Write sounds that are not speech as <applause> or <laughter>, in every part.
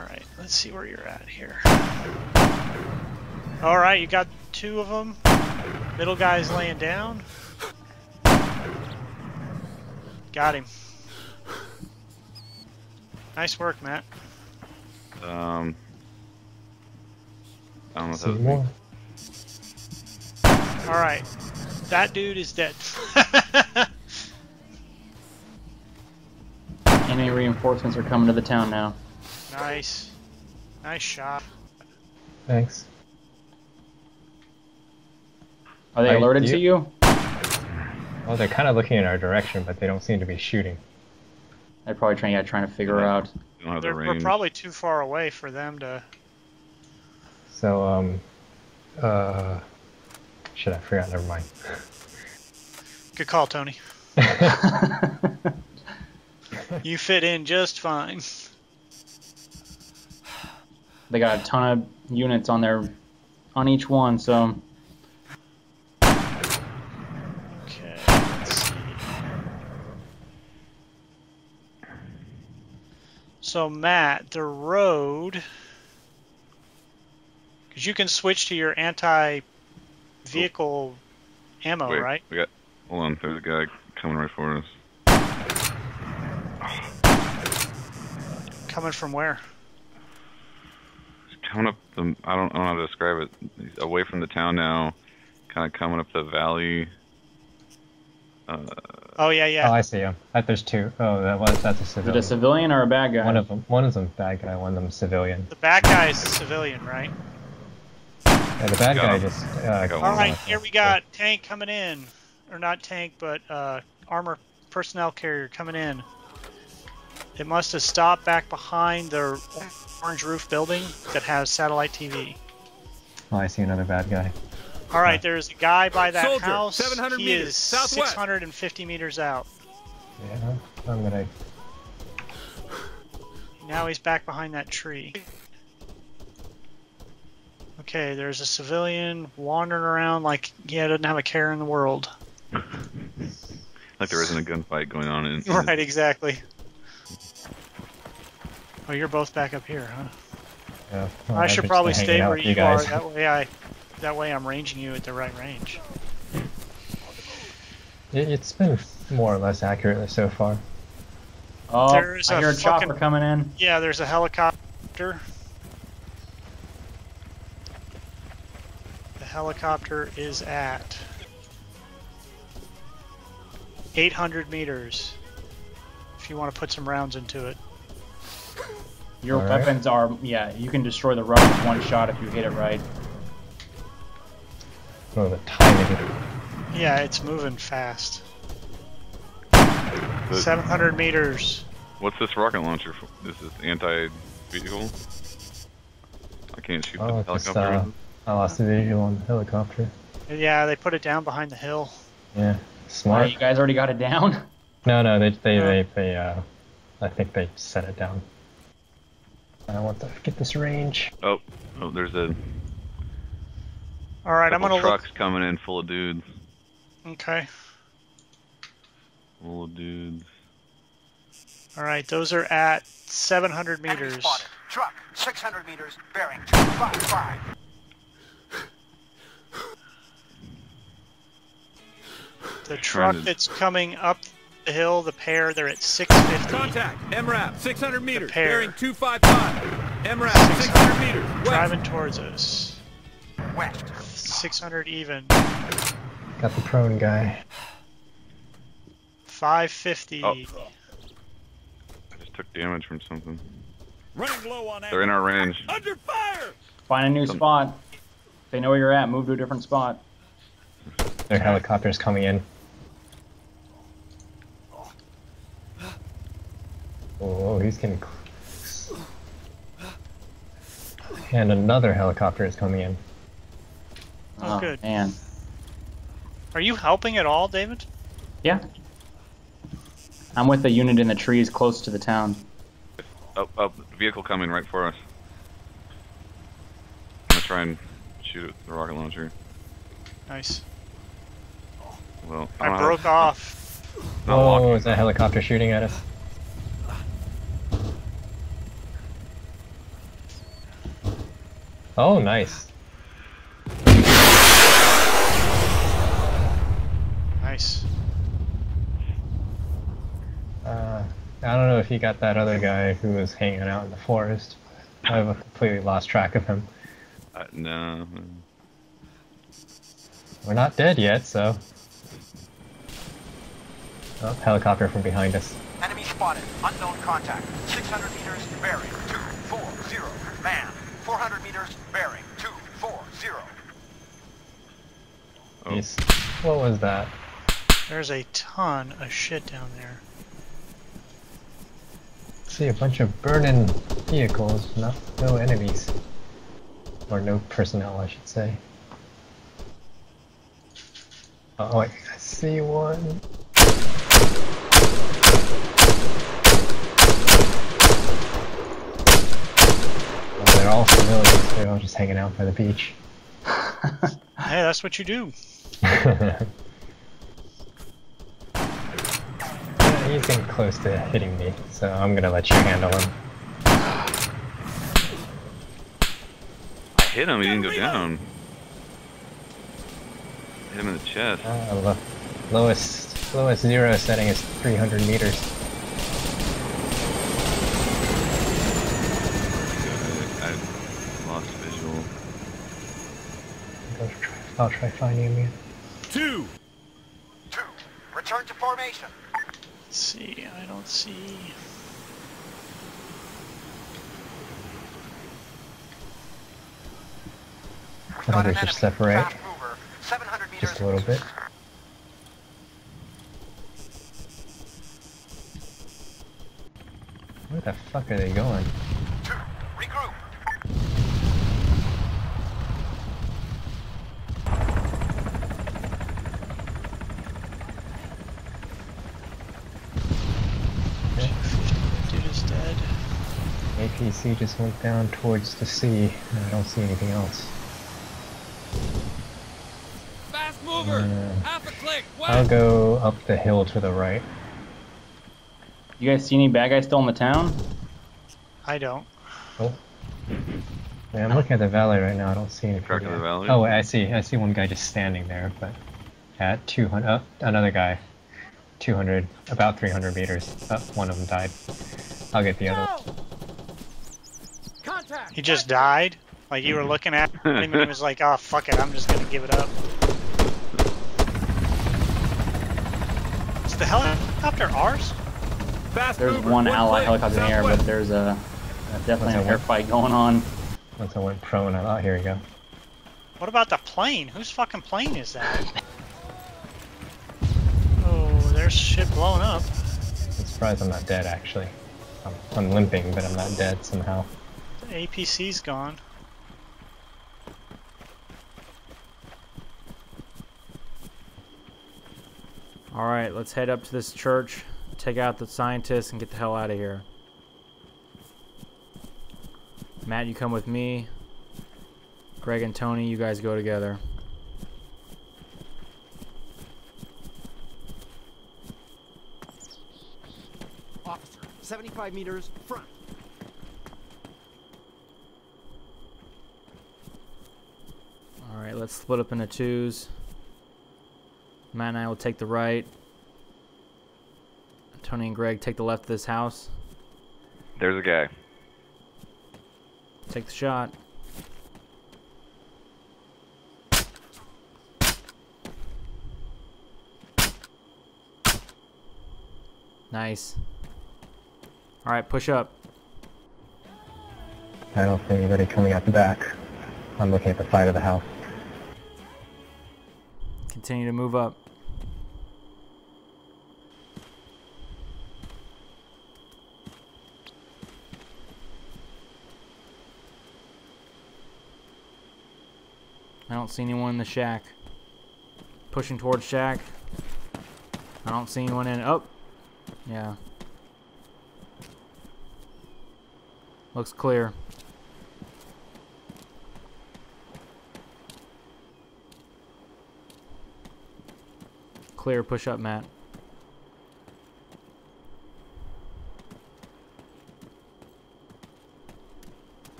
Alright, let's see where you're at here. Alright, you got two of them. Middle guy's laying down. Got him. Nice work, Matt. Um, I don't know if that was more. Alright. That dude is dead. <laughs> Enemy reinforcements are coming to the town now. Nice. Nice shot. Thanks. Are they Are alerted you- to you? Well, they're kind of looking in our direction, but they don't seem to be shooting. They're probably trying, yeah, trying to figure out. We don't have the They're, we're probably too far away for them to. So, um, uh, shit, I forgot. Never mind. Good call, Tony. <laughs> You fit in just fine. They got a ton of units on their, on each one. So Okay, let's see. So, Matt, the road. Because you can switch to your anti vehicle ammo, Wait, right? we got. Hold on, there's a guy coming right for us. Coming from where? He's coming up the. I don't, I don't know how to describe it. He's away from the town now, kind of coming up the valley. Uh, Oh, yeah, yeah. Oh. I see him. That there's two. Oh, that was that's a is it civilian. a civilian or a bad guy? One of them. One of them bad guy. One of them civilian. The bad guy is the civilian, right? Yeah, the bad guy him. just. Uh, Got All one. right, here we got tank coming in. Or not tank, but uh, armor personnel carrier coming in. It must have stopped back behind the orange roof building that has satellite TV. Oh, I see another bad guy. All right, there's a guy by that Soldier, house. 700 he meters, is southwest. 650 meters out. Yeah, I'm gonna. Now he's back behind that tree. Okay, there's a civilian wandering around like yeah doesn't have a care in the world. like there isn't a gunfight going on in. in <laughs> Right, exactly. Oh, you're both back up here, huh? Yeah, well, I should probably stay where with you, guys. are. That way, I, that way, I'm ranging you at the right range. It, it's been more or less accurately so far. Oh, There's I a hear a chopper coming in. Yeah, there's a helicopter. The helicopter is at 800 meters. If you want to put some rounds into it. Your All right. weapons are, yeah, you can destroy the run with one shot if you hit it right. Oh, the timing. Yeah, it's moving fast. The- 700 meters. What's this rocket launcher? For? This is anti-vehicle. I can't shoot Oh, the it's just, helicopter. uh, I lost the visual on the helicopter. Yeah, they put it down behind the hill. Yeah, Why, smart. you guys already got it down? No, no, they, they, Oh. they, they, uh, I think they set it down. I want to get this range. Oh, oh, there's a All right, I'm couple gonna trucks coming in full of dudes. Okay. Full of dudes. All right, those are at 700 Enemy meters. spotted. Truck, 600 meters, bearing 255. The truck to- that's coming up the hill, the pair, they're at 650. Contact. MRAP 600 meters. pair. Bearing 255. MRAP 600 meters. West. Driving towards us. West. 600 even. Got the prone guy. 550. Oh. I just took damage from something. Running low on They're in our range. Under fire. Find a new Some- spot. If they know where you're at, move to a different spot. Their helicopter's coming in. Oh, he's getting. cl- And another helicopter is coming in. Oh, oh, good. Man. Are you helping at all, David? Yeah. I'm with the unit in the trees close to the town. Oh, oh, vehicle coming right for us. I'm gonna try and shoot it with the rocket launcher. Nice. Well, I, I broke how, off. not Oh, locking. is that helicopter shooting at us? Oh, nice. Nice. Uh, I don't know if you got that other guy who was hanging out in the forest. I've completely lost track of him. Uh, no. We're not dead yet, so. Oh, helicopter from behind us. Enemy spotted. Unknown contact. 600 meters, bearing 240. Man. 400 meters, bearing 240. Oh, Jeez. What was that? There's a ton of shit down there. See a bunch of burning vehicles, not no enemies. Or no personnel, I should say. Oh, I see one. Oh, they're all civilians. They're all just hanging out by the beach. <laughs> Hey, that's what you do. <laughs> He's getting close to hitting me, so I'm gonna let you handle him. I hit him. He didn't go down. Hit him in the chest. Uh, lo- lowest, lowest zero setting is 300 meters. I, I lost visual. I'll try, I'll try finding him again. Two. 2. Return to formation. Let's see, I don't see. I think we an should separate Fast mover. 700 meters. just a little bit. Where the fuck are they going? 2. Regroup. Dude is dead. APC just went down towards the sea, and I don't see anything else. Fast mover. Uh, Half a click. I'll go up the hill to the right. You guys see any bad guys still in the town? I don't. Oh. Yeah, I'm looking at the valley right now. I don't see anything. Truck in the valley? Oh, wait, I see. I see one guy just standing there, but at 200. Oh, another guy. 200, about 300 meters. Oh, one of them died. I'll get the other one. Contact. He just died. Like you were mm-hmm. looking at him and he was like, "Oh fuck it, I'm just gonna give it up." Is the helicopter ours? Fast There's mover. one allied click, helicopter in the air, but there's a, a definitely What's an air fight going on. Once I went prone, I thought, oh, here we go. What about the plane? Whose fucking plane is that? <laughs> Oh, there's shit blowing up. I'm surprised I'm not dead, actually. I'm, I'm limping, but I'm not dead somehow. The APC's gone. All right, let's head up to this church, take out the scientists, and get the hell out of here. Matt, you come with me. Greg and Tony, you guys go together. Officer, 75 meters front. All right, let's split up into twos. Matt and I will take the right. Tony and Greg take the left of this house. There's a guy. Take the shot. Nice. All right, push up. I don't see anybody coming out the back. I'm looking at the side of the house. Continue to move up. I don't see anyone in the shack. Pushing towards shack. I don't see anyone in. Oh, yeah. Looks clear. Clear push up Matt.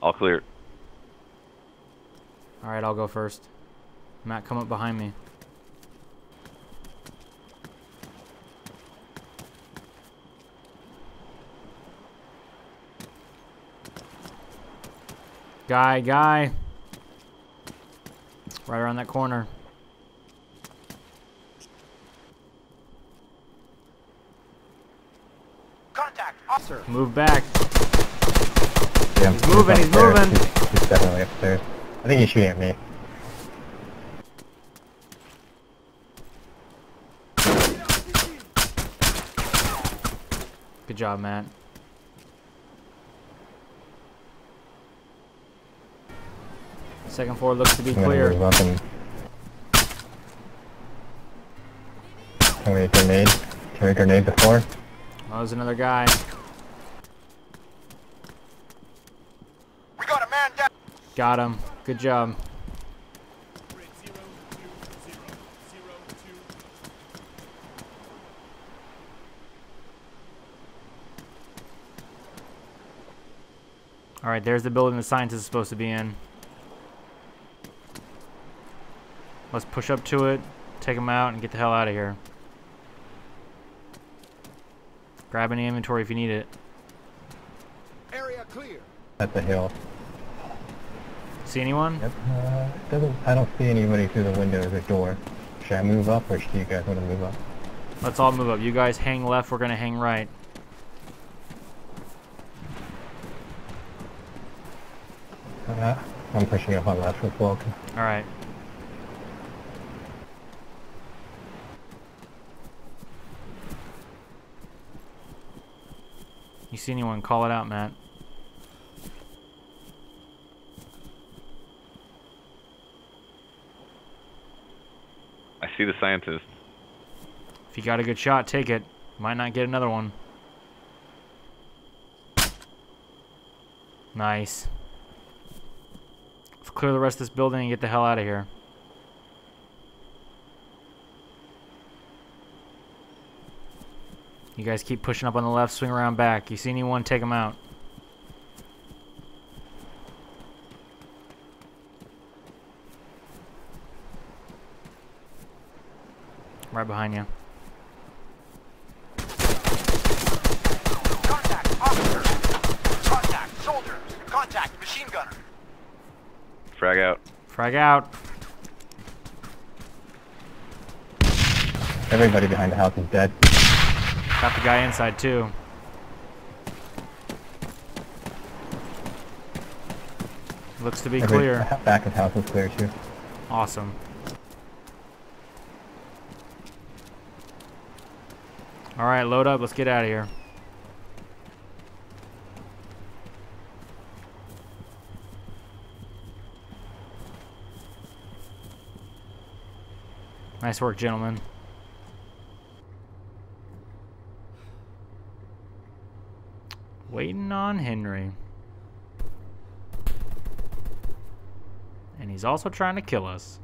All clear. All right, I'll go first. Matt, come up behind me. Guy, guy. Right around that corner. Contact. Officer. Move back. Yeah, He's moving, he's upstairs. moving. He's, he's definitely upstairs. I think he's shooting at me. Good job, Matt. Second floor looks to be I'm gonna clear. move up and. Can we grenade? Can we grenade the floor? Oh, there's another guy. We got a man down. Got him. Good job. Alright, there's the building the scientist is supposed to be in. Let's push up to it, take them out, and get the hell out of here. Grab any inventory if you need it. Area clear. At the hill. See anyone? Yep. Uh, doesn't, I don't see anybody through the window or the door. Should I move up or should you guys want to move up? Let's all move up. You guys hang left, we're gonna hang right. Uh, I'm pushing up on left with Vulcan. Alright. You see anyone, call it out, Matt. I see the scientist. If you got a good shot, take it. Might not get another one. Nice. Let's clear the rest of this building and get the hell out of here. You guys keep pushing up on the left, swing around back. You see anyone, take them out. Right behind you. Contact. Officer. Contact. Soldiers. Contact. Machine gunner. Frag out. Frag out. Everybody behind the house is dead. Got the guy inside too. Looks to be Every, clear. back of house is clear too. Awesome. Alright, load up. Let's get out of here. Nice work, gentlemen. Henry. And he's also trying to kill us.